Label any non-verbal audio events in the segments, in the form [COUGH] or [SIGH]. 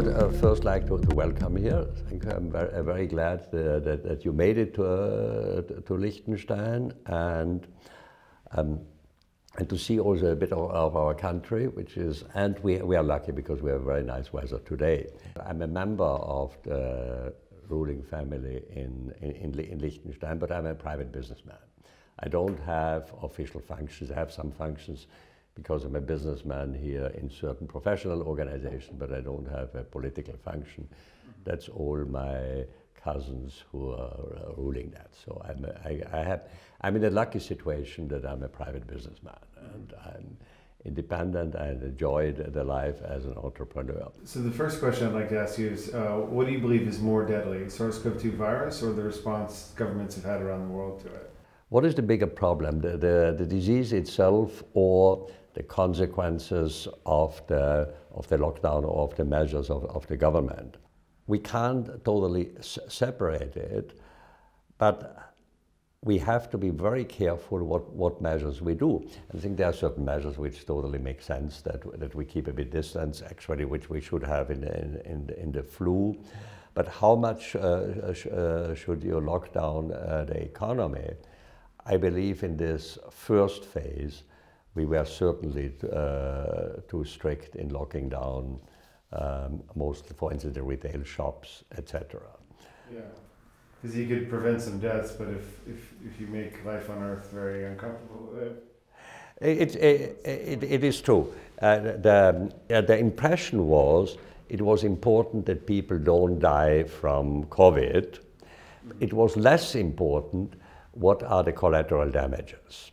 would uh, first like to, to welcome here. I I'm very, very glad uh, that, that you made it to, uh, to Liechtenstein and, um, and to see also a bit of, of, our country, which is, and we, we are lucky because we have very nice weather today. I'm a member of the ruling family in, in, in Liechtenstein, but I'm a private businessman. I don't have official functions. I have some functions because I'm a businessman here in certain professional organizations, but I don't have a political function. That's all my cousins who are ruling that. So I'm, a, I, I have, I'm in a lucky situation that I'm a private businessman and I'm independent and enjoy the life as an entrepreneur. So the first question I'd like to ask you is, uh, what do you believe is more deadly, SARS-CoV-2 virus or the response governments have had around the world to it? What is the bigger problem, the, the, the disease itself or the consequences of the, of the lockdown or of the measures of, of the government. We can't totally separate it, but we have to be very careful what, what measures we do. I think there are certain measures which totally make sense that, that we keep a bit distance, actually, which we should have in, in, in, the, in the flu. But how much uh, sh uh, should you lock down uh, the economy? I believe in this first phase, we were certainly uh, too strict in locking down um, most, for instance, the retail shops, etc. Yeah, because you could prevent some deaths, but if, if, if you make life on Earth very uncomfortable, uh, it, it, it, it is true. Uh, the, uh, the impression was it was important that people don't die from COVID. It was less important what are the collateral damages.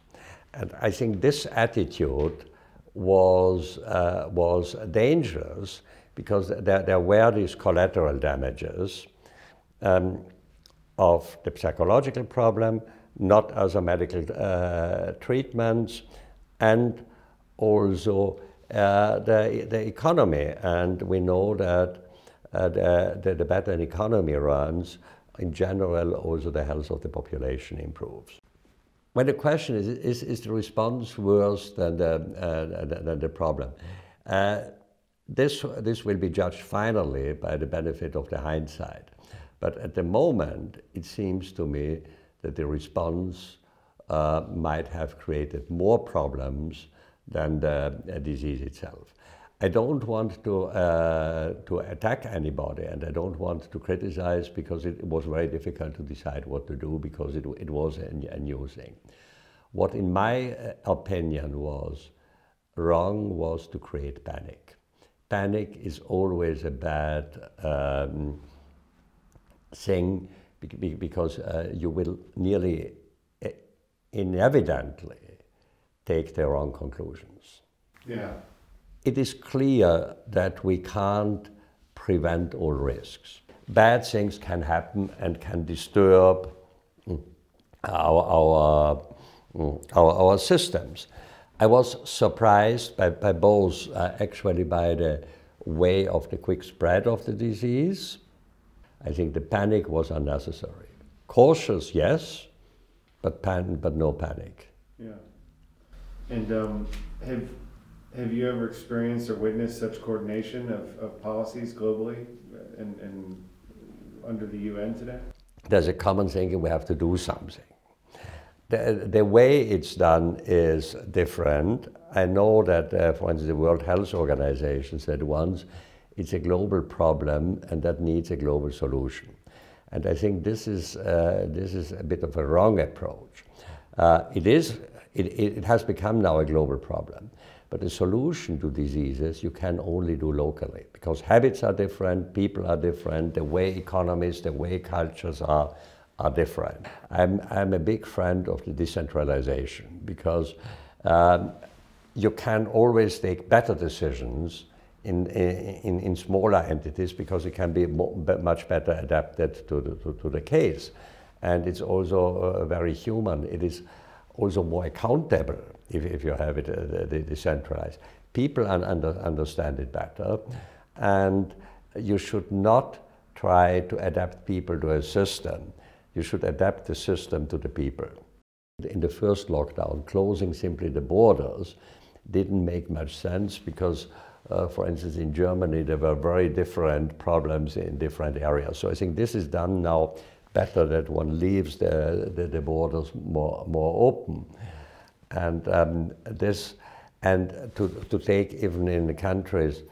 And I think this attitude was, uh, was dangerous because there, there were these collateral damages um, of the psychological problem, not as a medical uh, treatments, and also uh, the, the economy. And we know that uh, the, the, the better an economy runs, in general, also the health of the population improves. When the question is, is, is the response worse than the, uh, than the problem? Uh, this, this will be judged finally by the benefit of the hindsight. But at the moment, it seems to me that the response uh, might have created more problems than the uh, disease itself. I don't want to, uh, to attack anybody and I don't want to criticize because it, was very difficult to decide what to do because it, it was a, a new thing. What in my uh, opinion was wrong was to create panic. Panic is always a bad um, thing because uh, you will nearly uh, inevitably take the wrong conclusions. Yeah it is clear that we can't prevent all risks. Bad things can happen and can disturb mm, our, our, mm, our, our systems. I was surprised by, by both, uh, actually, by the way of the quick spread of the disease. I think the panic was unnecessary. Cautious, yes, but, pan, but no panic. Yeah. And um, have have you ever experienced or witnessed such coordination of, of policies globally and, and under the UN today? There's a common thinking we have to do something. The, the way it's done is different. I know that, uh, for instance, the World Health Organization said once it's a global problem and that needs a global solution. And I think this is, uh, this is a bit of a wrong approach. Uh, it, is, it, it has become now a global problem. But the solution to diseases you can only do locally because habits are different, people are different, the way economies, the way cultures are, are different. I'm, I'm a big friend of the decentralization because um, you can always take better decisions in, in, in smaller entities because it can be more, much better adapted to the, to, to the case. And it's also uh, very human. It is also more accountable if, if you have it uh, decentralized. People un under, understand it better. And you should not try to adapt people to a system. You should adapt the system to the people. In the first lockdown, closing simply the borders didn't make much sense because, uh, for instance, in Germany, there were very different problems in different areas. So I think this is done now better that one leaves the, the, the borders more, more open. And um, this, and to, to take even in the countries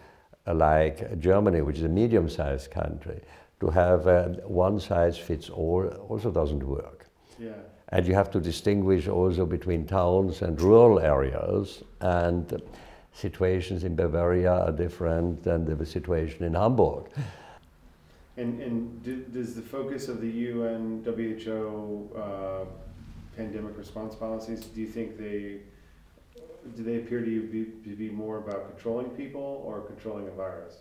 like Germany, which is a medium-sized country, to have a one size fits all also doesn't work. Yeah. And you have to distinguish also between towns and rural areas. And situations in Bavaria are different than the situation in Hamburg. And, and do, does the focus of the UN WHO uh, pandemic response policies, do you think they, do they appear to you be, to be more about controlling people or controlling a virus?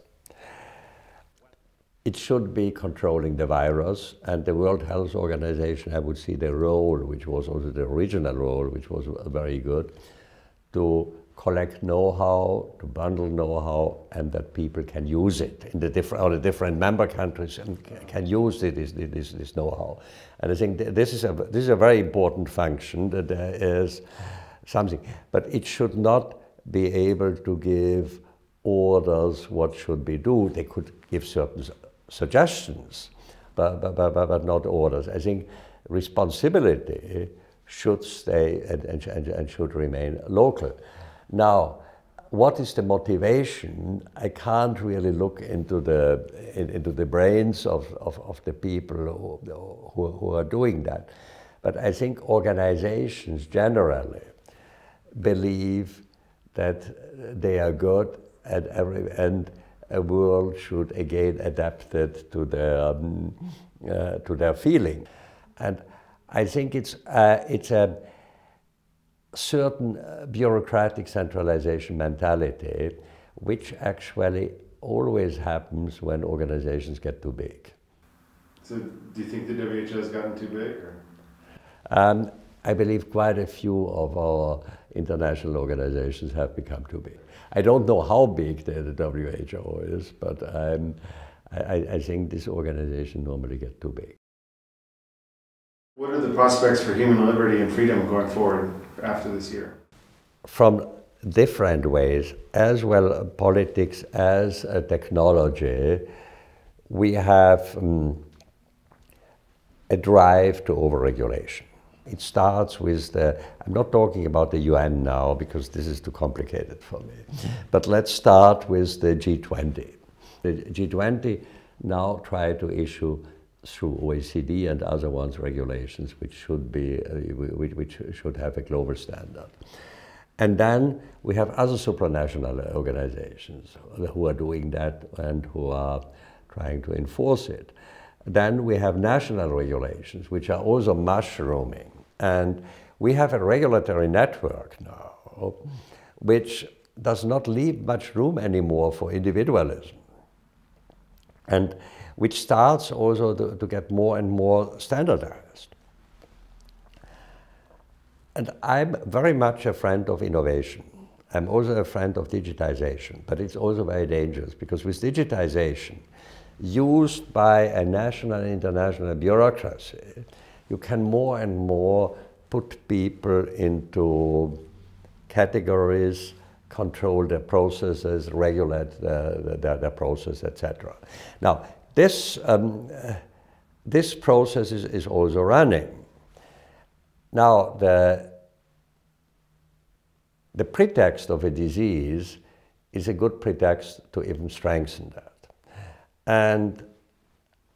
it should be controlling the virus, and the World Health Organization, I would see the role, which was also the original role, which was very good, to collect know-how, to bundle know-how, and that people can use it in the different, or the different member countries and can use it, this, this, this know-how. And I think this is, a, this is a very important function, that there is something, but it should not be able to give orders what should be do. They could give certain suggestions, but, but, but, but not orders. I think responsibility should stay and, and, and should remain local. Now, what is the motivation? I can't really look into the, into the brains of, of, of the people who, who, are doing that. But I think organizations generally believe that they are good at every, and a world should again adapt it to their, um, uh, to their feeling. And I think it's, uh, it's a certain uh, bureaucratic centralization mentality, which actually always happens when organizations get too big. So, do you think the WHO has gotten too big? Um, I believe quite a few of our international organizations have become too big. I don't know how big the, the WHO is, but um, I, I think this organization normally get too big. What are the prospects for human liberty and freedom going forward after this year? From different ways, as well politics as technology, we have um, a drive to overregulation. It starts with the, I'm not talking about the UN now because this is too complicated for me, but let's start with the G20. The G20 now try to issue through OECD and other ones regulations which should be, uh, which should have a global standard. And then we have other supranational organizations who are doing that and who are trying to enforce it. Then we have national regulations, which are also mushrooming. And we have a regulatory network now, which does not leave much room anymore for individualism. And which starts also to, to get more and more standardized. And I'm very much a friend of innovation. I'm also a friend of digitization, but it's also very dangerous because with digitization, used by a national and international bureaucracy, you can more and more put people into categories, control their processes, regulate their, their process, etc. Now, this, um, this process is, is also running. Now, the, the pretext of a disease is a good pretext to even strengthen that. And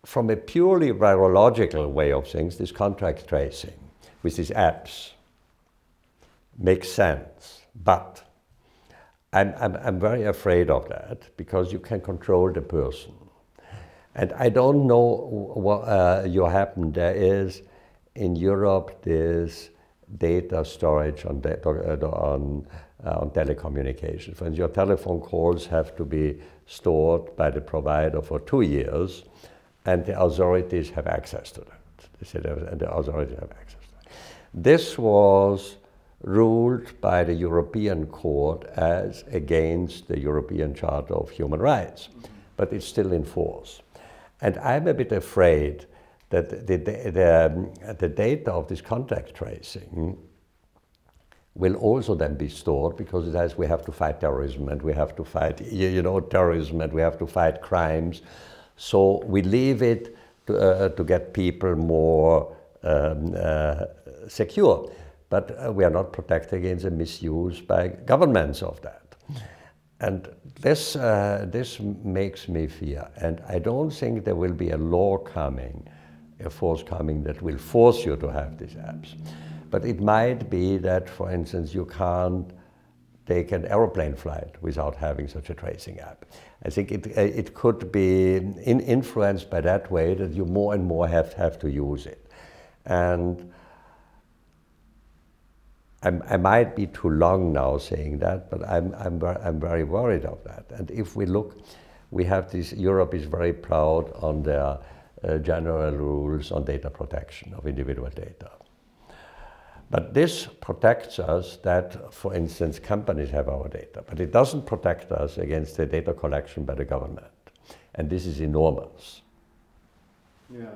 from a purely virological way of things, this contact tracing with these apps makes sense. But I'm, I'm, I'm very afraid of that because you can control the person. And I don't know what uh, you happen. There is in Europe this data storage on, data, uh, on, uh, on telecommunications. When your telephone calls have to be stored by the provider for two years, and the authorities have access to that. They said, and the authorities have access to that. This was ruled by the European Court as against the European Charter of Human Rights. but it's still in force. And I'm a bit afraid that the, the, the, um, the data of this contact tracing will also then be stored because it we have to fight terrorism and we have to fight, you know, terrorism and we have to fight crimes. So we leave it to, uh, to get people more um, uh, secure. But uh, we are not protected against the misuse by governments of that. And this, uh, this makes me fear. And I don't think there will be a law coming, a force coming that will force you to have these apps. But it might be that, for instance, you can't take an aeroplane flight without having such a tracing app. I think it, uh, it could be in influenced by that way that you more and more have, have to use it. And I'm, i might be too long now saying that, but I'm, I'm, I'm very worried of that. And if we look, we have this, Europe is very proud on their uh, general rules on data protection of individual data. But this protects us that, for instance, companies have our data, but it doesn't protect us against the data collection by the government. And this is enormous. Yeah.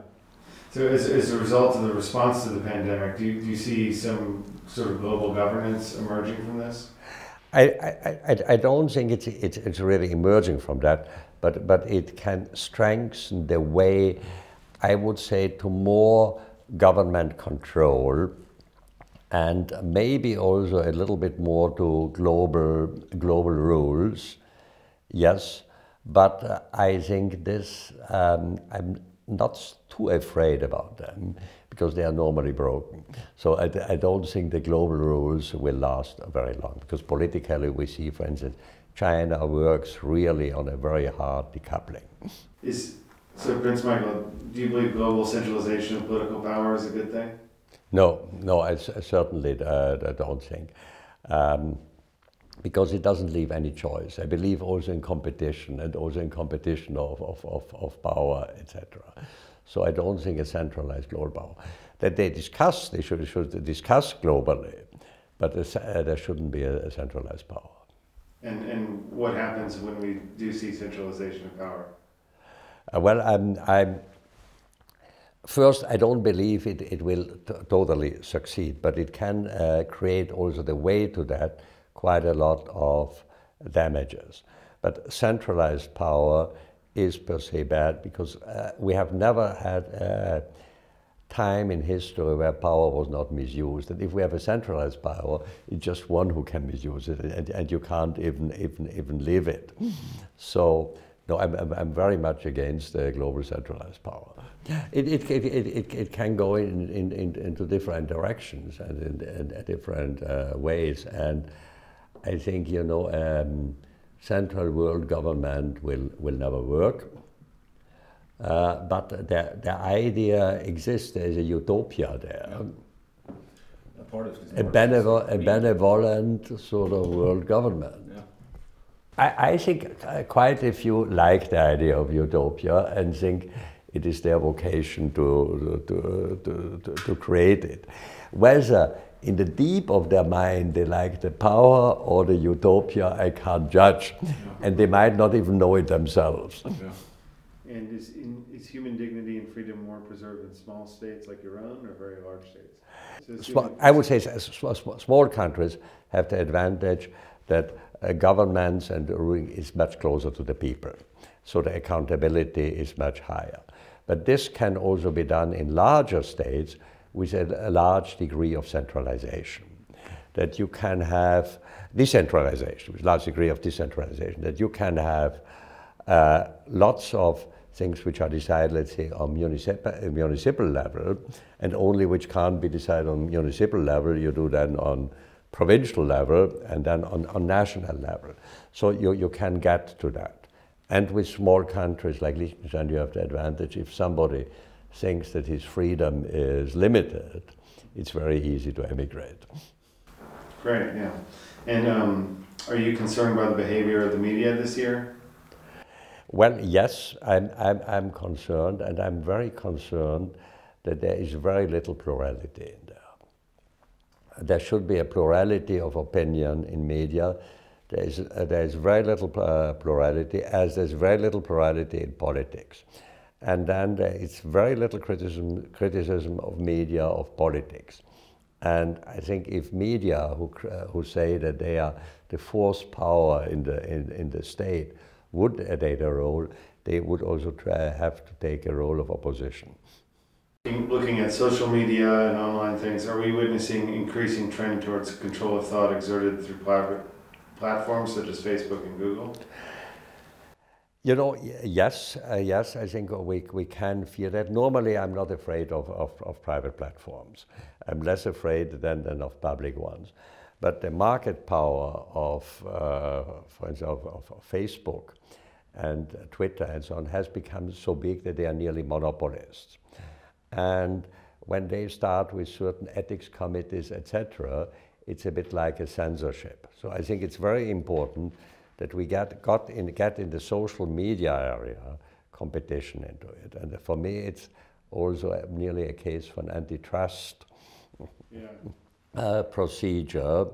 So as, as a result of the response to the pandemic, do you, do you see some sort of global governance emerging from this? I, I, I don't think it's, it's, it's really emerging from that, but, but it can strengthen the way, I would say, to more government control and maybe also a little bit more to global, global rules, yes. But uh, I think this, um, I'm not too afraid about them because they are normally broken. So I, I, don't think the global rules will last very long because politically we see, for instance, China works really on a very hard decoupling. Is, so Prince Michael, do you believe global centralization of political power is a good thing? No, no, I, I certainly uh, I don't think. Um, because it doesn't leave any choice. I believe also in competition and also in competition of, of, of, of power, etc. So I don't think a centralized global power. That they discuss, they should, should discuss globally, but uh, there shouldn't be a, a, centralized power. And, and what happens when we do see centralization of power? Uh, well, I'm, I'm First, I don't believe it, it will totally succeed, but it can uh, create also the way to that quite a lot of damages. But centralized power is per se bad because uh, we have never had a time in history where power was not misused. And if we have a centralized power, it's just one who can misuse it, and, and you can't even, even, even live it. So no, I'm, I'm, I'm very much against uh, global centralized power. It, it, it, it, it, can go in, in, in, into different directions and in, in different uh, ways. And I think, you know, um, central world government will, will never work. Uh, but the, the idea exists, as a utopia there. Yeah. A, a, benevol a benevolent sort of world government. I, I think uh, quite a few like the idea of utopia and think it is their vocation to, to, to, to, to create it. Whether in the deep of their mind they like the power or the utopia, I can't judge. Yeah. And they might not even know it themselves. Yeah. And is, in, is human dignity and freedom more preserved in small states like your own or very large states? So I would say small countries have the advantage that uh, governments and ruling is much closer to the people. So the accountability is much higher. But this can also be done in larger states with a, a large degree of centralization. That you can have decentralization, with large degree of decentralization, that you can have uh, lots of things which are decided, let's say, on municipal, municipal level, and only which can't be decided on municipal level, you do then on provincial level and then on, on national level. So you, you can get to that. And with small countries like Liechtenstein, you have the advantage if somebody thinks that his freedom is limited, it's very easy to emigrate. Great, yeah. And um, are you concerned by the behavior of the media this year? Well, yes, I'm, I'm, I'm concerned, and I'm very concerned that there is very little plurality in there. There should be a plurality of opinion in media there's, uh, there's very little uh, plurality, as there's very little plurality in politics. And then is very little criticism, criticism of media, of politics. And I think if media who, uh, who say that they are the force power in the, in, in the state would take a role, they would also try, have to take a role of opposition. Looking at social media and online things, are we witnessing increasing trend towards control of thought exerted through platforms such as Facebook and Google? You know, yes, uh, yes, I think we, we can fear that. Normally, I'm not afraid of, of, of private platforms. I'm less afraid than, than of public ones. But the market power of, uh, for instance, of, of, Facebook and Twitter and so on has become so big that they are nearly monopolists. And when they start with certain ethics committees, etc., it's a bit like a censorship. So I think it's very important that we get, got in, get in the social media area competition into it. And for me, it's also nearly a case for an antitrust yeah. uh, procedure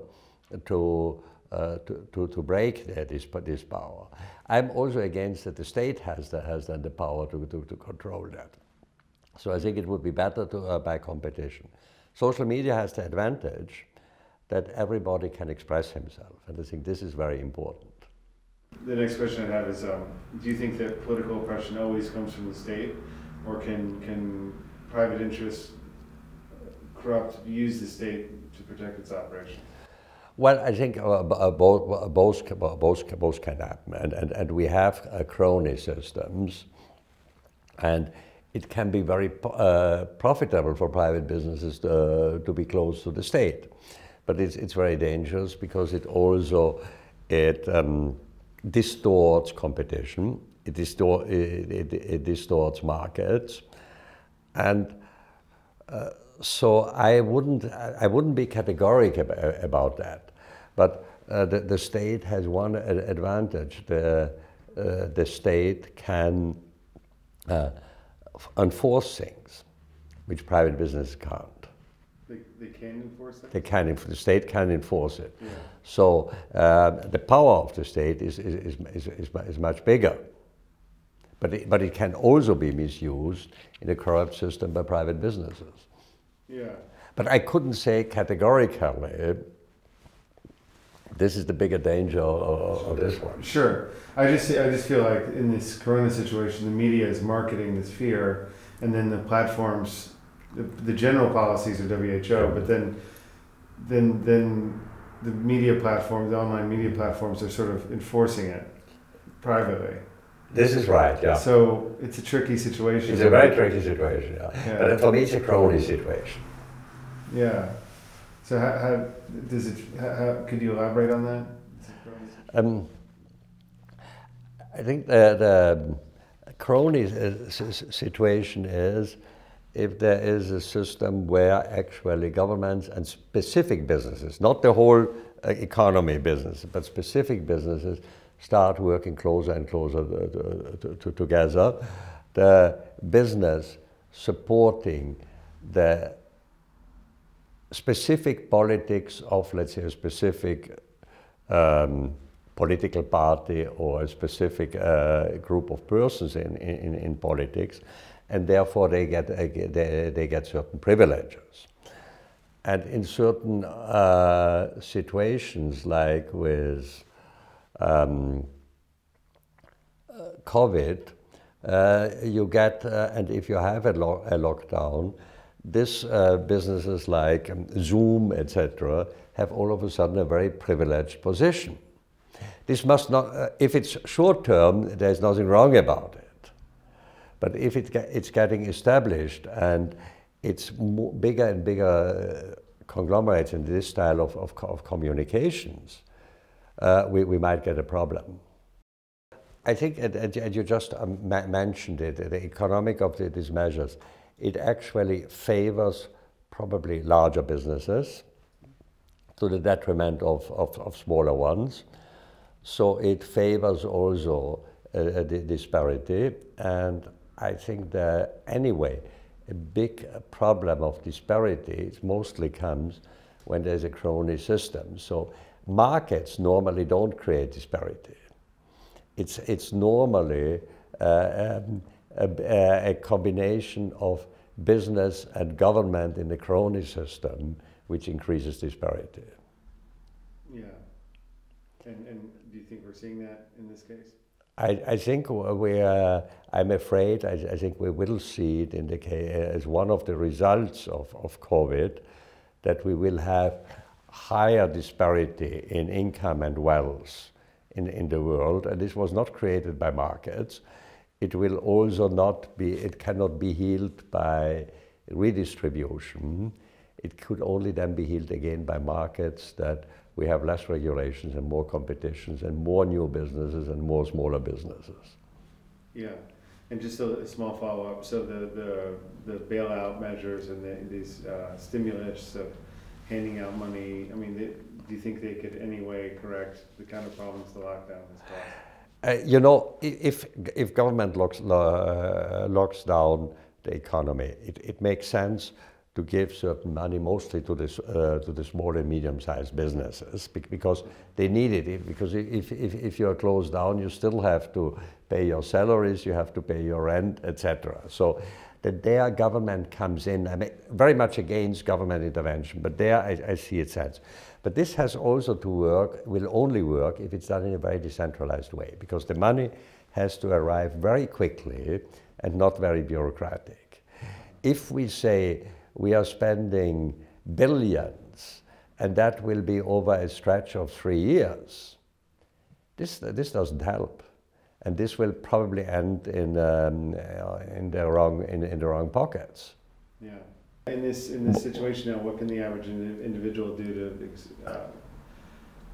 to, uh, to, to, to, break this, this power. I'm also against that the state has, the, has then the power to, to, to control that. So I think it would be better to uh, by competition. Social media has the advantage that everybody can express himself, and I think this is very important. The next question I have is, um, do you think that political oppression always comes from the state, or can can private interests corrupt use the state to protect its operations? Well, I think uh, uh both, both, both, both can happen, and, and, and we have uh, crony systems, and it can be very uh, profitable for private businesses to, to be close to the state. But it's, it's very dangerous because it also it, um, distorts competition, it, distor it, it, it distorts markets, and uh, so I wouldn't, I wouldn't be categoric ab about that. But uh, the, the state has one advantage. The, uh, the state can uh, enforce things which private business can't. They, can enforce it? They can, the state can enforce it. Yeah. So uh, the power of the state is, is, is, is, is much bigger. But it, but it can also be misused in a corrupt system by private businesses. Yeah. But I couldn't say categorically this is the bigger danger of, of, this one. Sure. I just I just feel like in this corona situation, the media is marketing this fear, and then the platforms, the, the general policies of WHO, but then then then the media platforms, the online media platforms, are sort of enforcing it privately. This is right, yeah. So it's a tricky situation. It's a very tricky situation, yeah. yeah. But for me, it's a crony situation. Yeah. So how, how does it? How, could you elaborate on that? Um, I think that the crony uh, situation is if there is a system where actually governments and specific businesses, not the whole uh, economy business, but specific businesses start working closer and closer to, to, to, together. The business supporting the specific politics of, let's say, a specific um, political party or a specific uh, group of persons in, in, in politics, and therefore they get, uh, they, they get certain privileges. And in certain uh, situations, like with um, COVID, uh, you get, uh, and if you have a, lo a lockdown, this uh, businesses like um, Zoom, etc., have all of a sudden a very privileged position. This must not, uh, if it's short term, there's nothing wrong about it. But if it it's getting established and it's bigger and bigger uh, conglomerates in this style of, of, of communications, uh, we, we might get a problem. I think, and, you just um, mentioned it, the economic of the, these measures, it actually favors probably larger businesses to the detriment of, of, of smaller ones. So it favors also uh, the disparity. And I think that anyway, a big problem of disparity mostly comes when there's a crony system. So markets normally don't create disparity. It's, it's normally uh, um, a, a, combination of business and government in the crony system which increases disparity. Yeah. And, and do you think we're seeing that in this case? I, I think we are, I'm afraid, I, I, think we will see it in the uh, as one of the results of, of COVID, that we will have higher disparity in income and wealth in, in the world. And this was not created by markets. It will also not be, it cannot be healed by redistribution. It could only then be healed again by markets that we have less regulations and more competitions and more new businesses and more smaller businesses. Yeah, and just a, a small follow-up. So the, the, the bailout measures and the, these uh, stimulus of handing out money, I mean, they, do you think they could anyway correct the kind of problems the lockdown has caused? Uh, you know, if, if government locks, uh, locks down the economy, it, it makes sense to give certain money mostly to, this, uh, to the small and medium-sized businesses because they need it. Because if, if, if you're closed down, you still have to pay your salaries, you have to pay your rent, etc. So that their government comes in, I mean, very much against government intervention, but there I, I see its sense. But this has also to work, will only work if it's done in a very decentralized way, because the money has to arrive very quickly and not very bureaucratic. If we say, we are spending billions, and that will be over a stretch of three years. This, this doesn't help. And this will probably end in, um, in, the, wrong, in, in the wrong pockets. Yeah. In this, in this situation now, what can the average individual do to, uh,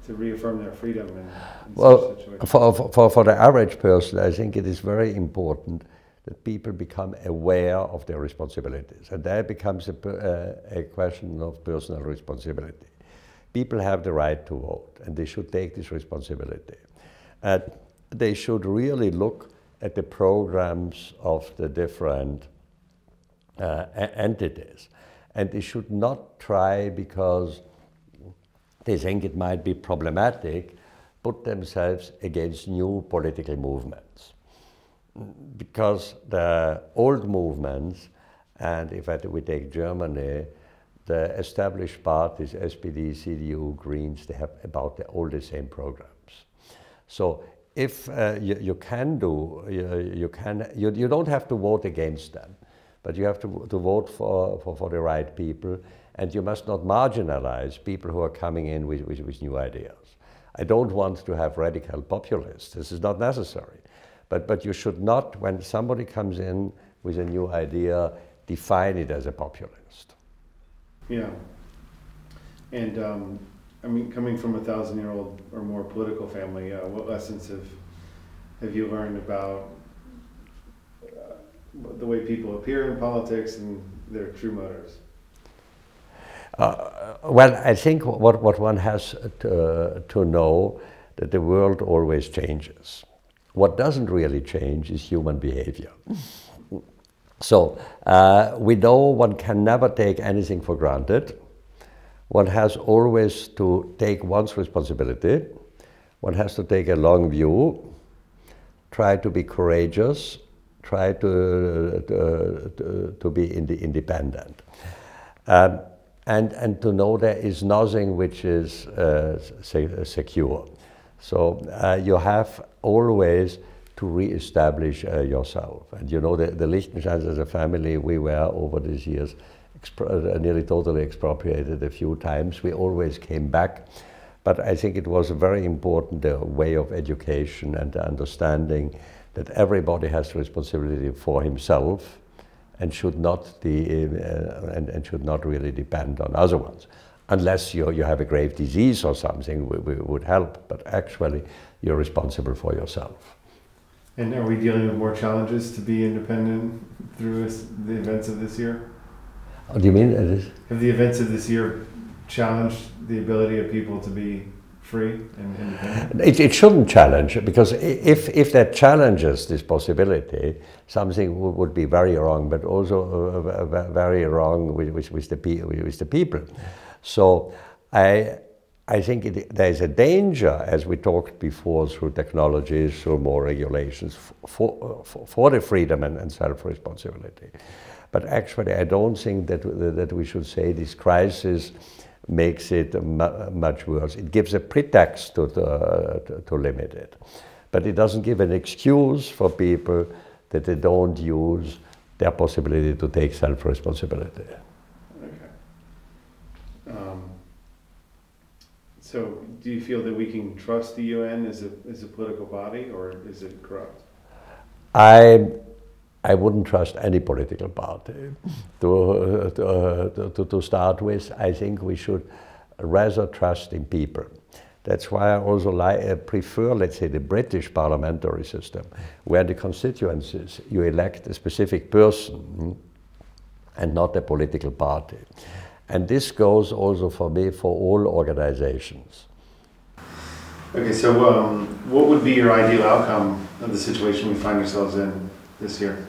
to reaffirm their freedom in, in well, for, for, for the average person, I think it is very important that people become aware of their responsibilities. And that becomes a, uh, a question of personal responsibility. People have the right to vote, and they should take this responsibility. And they should really look at the programs of the different uh, entities. And they should not try, because they think it might be problematic, put themselves against new political movements because the old movements, and if we take Germany, the established parties, SPD, CDU, Greens, they have about the, all the same programs. So if uh, you, you, can do, you, you can, you, you don't have to vote against them, but you have to, to vote for, for, for the right people, and you must not marginalize people who are coming in with, with, with new ideas. I don't want to have radical populists. This is not necessary. But, but you should not, when somebody comes in with a new idea, define it as a populist. Yeah. And um, I mean, coming from a thousand year old or more political family, uh, what lessons have, have you learned about uh, the way people appear in politics and their true motives? Uh, well, I think what, what one has to, to know that the world always changes. What doesn't really change is human behavior. So uh, we know one can never take anything for granted. One has always to take one's responsibility. One has to take a long view, try to be courageous, try to, to, to, be independent. Um, and, and to know there is nothing which is uh, secure. So uh, you have always to re-establish uh, yourself. And you know, the, the Liechtensteins as a family, we were over these years uh, nearly totally expropriated a few times. We always came back. But I think it was a very important uh, way of education and understanding that everybody has responsibility for himself and should not, de- uh, and, and should not really depend on other ones unless you, you have a grave disease or something, we, we would help. But actually, you're responsible for yourself. And are we dealing with more challenges to be independent through this, the events of this year? What do you mean? It is? Have the events of this year challenged the ability of people to be free and independent? It, it shouldn't challenge because if, if that challenges this possibility, something would be very wrong, but also uh, uh very wrong with, with, with, the, with the people. So I, I think it, there is a danger, as we talked before, through technologies, through more regulations, for, for, for the freedom and, and self-responsibility. But actually, I don't think that, that we should say this crisis makes it much worse. It gives a pretext to, to, to limit it. But it doesn't give an excuse for people that they don't use their possibility to take self-responsibility. Um, So, do you feel that we can trust the UN as a, as a political body, or is it corrupt? I, I wouldn't trust any political party. [LAUGHS] to, to, to, to start with, I think we should rather trust in people. That's why I also like, uh, prefer, let's say, the British parliamentary system, where the constituencies, you elect a specific person hmm, and not a political party. And this goes also for me for all organizations. Okay, so um, what would be your ideal outcome of the situation we find ourselves in this year?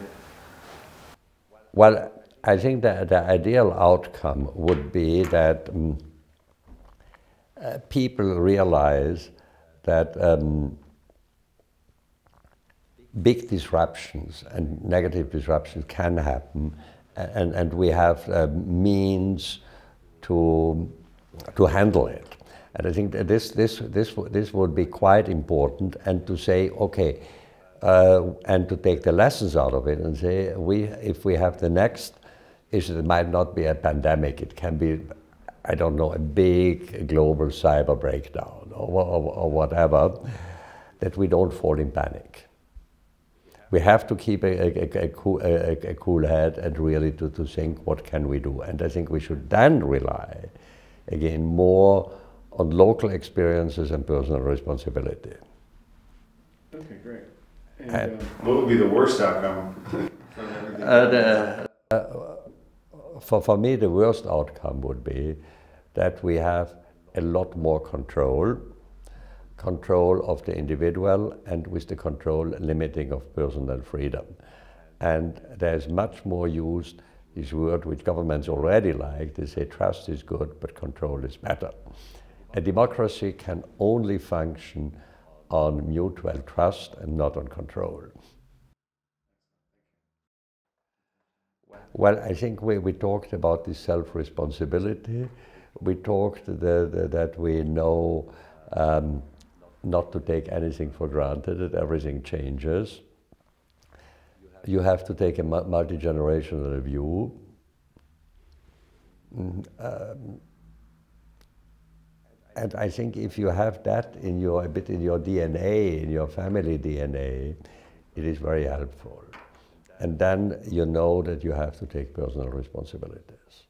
Well, I think that the ideal outcome would be that um, uh, people realize that um, big disruptions and negative disruptions can happen, and, and we have uh, means to, to handle it. And I think that this, this, this, this would be quite important and to say, okay, uh, and to take the lessons out of it and say, we, if we have the next issue, it might not be a pandemic, it can be, I don't know, a big global cyber breakdown or, or, or whatever, that we don't fall in panic we have to keep a, a, a, cool, a, cool, head and really to, to think what can we do. And I think we should then rely, again, more on local experiences and personal responsibility. Okay, great. And, and uh, what would be the worst outcome? [LAUGHS] uh, uh, for, for me, the worst outcome would be that we have a lot more control control of the individual and with the control limiting of personal freedom. And there's much more used this word which governments already like. They say trust is good, but control is better. A democracy can only function on mutual trust and not on control. Well, I think we, we talked about this self-responsibility. We talked the, the, that we know um, not to take anything for granted, that everything changes. You have to take a multi-generational view. Mm, um, and I think if you have that in your, a bit in your DNA, in your family DNA, it is very helpful. And then you know that you have to take personal responsibilities.